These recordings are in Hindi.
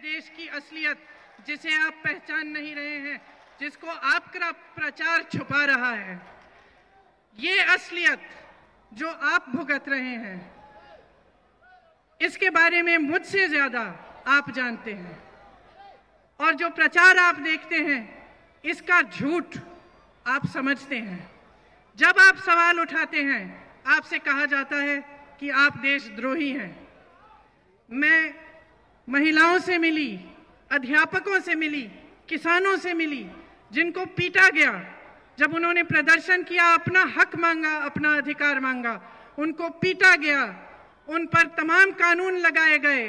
देश की असलियत, जिसे आप पहचान नहीं रहे हैं, जिसको आपका प्रचार छुपा रहा है। ये असलियत जो आप भुगत रहे हैं, इसके बारे में मुझसे ज़्यादा आप जानते हैं। और जो प्रचार आप देखते हैं, इसका झूठ आप समझते हैं। जब आप सवाल उठाते हैं, आपसे कहा जाता है कि आप देशद्रोही हैं। मैं महिलाओं से मिली, अध्यापकों से मिली, किसानों से मिली, जिनको पीटा गया। जब उन्होंने प्रदर्शन किया, अपना हक मांगा, अपना अधिकार मांगा, उनको पीटा गया। उन पर तमाम कानून लगाए गए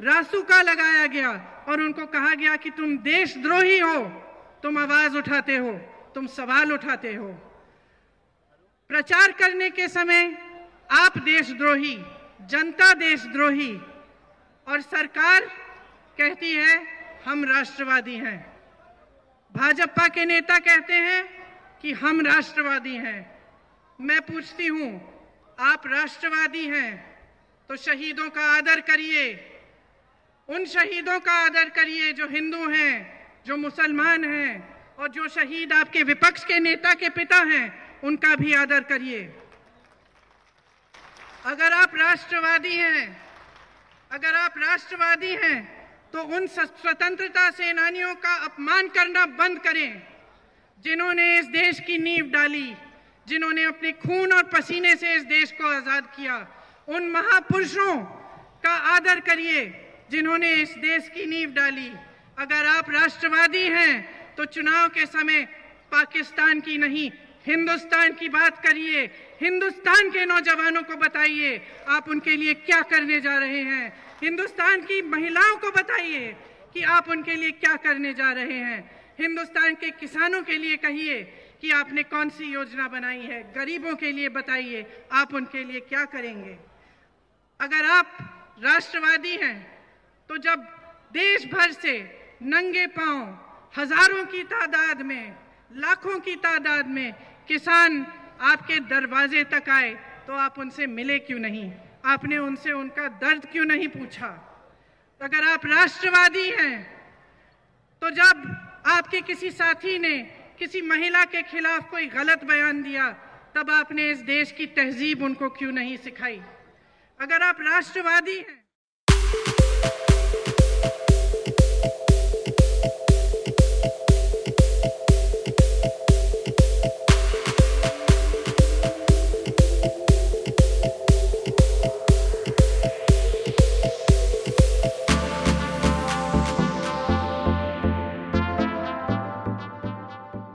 रासुका लगाया गया और उनको कहा गया कि तुम देशद्रोही हो, तुम आवाज़ उठाते हो, तुम सवाल उठाते हो। प्रचार करने के समय आप देशद्रोही, जनता देशद्रोही और सरकार कहती है, हम राष्ट्रवादी हैं। भाजपा के नेता कहते हैं कि, हम राष्ट्रवादी हैं। मैं पूछती हूँ, आप राष्ट्रवादी हैं? तो शहीदों का आदर करिए। उन शहीदों का आदर करिए जो हिंदू हैं, जो मुसलमान हैं और जो शहीद आपके विपक्ष के नेता के पिता हैं, उनका भी आदर करिए। अगर आप राष्ट्रवादी हैं अगर आप राष्ट्रवादी हैं तो उन स्वतंत्रता सेनानियों का अपमान करना बंद करें, जिन्होंने इस देश की नींव डाली, जिन्होंने अपने खून और पसीने से इस देश को आज़ाद किया। उन महापुरुषों का आदर करिए, जिन्होंने इस देश की नींव डाली। अगर आप राष्ट्रवादी हैं तो चुनाव के समय पाकिस्तान की नहीं हिंदुस्तान की बात करिए, हिंदुस्तान के नौजवानों को बताइए, आप उनके लिए क्या करने जा रहे हैं? हिंदुस्तान की महिलाओं को बताइए कि आप उनके लिए क्या करने जा रहे हैं। हिंदुस्तान के किसानों के लिए कहिए कि आपने कौन सी योजना बनाई है? गरीबों के लिए बताइए, आप उनके लिए क्या करेंगे? अगर आप राष्ट्रवादी हैं तो जब देश भर से नंगे पाँव, हज़ारों की तादाद में, लाखों की तादाद में किसान आपके दरवाजे तक आए तो आप उनसे मिले क्यों नहीं? आपने उनसे उनका दर्द क्यों नहीं पूछा? अगर आप राष्ट्रवादी हैं तो जब आपके किसी साथी ने किसी महिला के खिलाफ कोई गलत बयान दिया, तब आपने इस देश की तहजीब उनको क्यों नहीं सिखाई? अगर आप राष्ट्रवादी हैं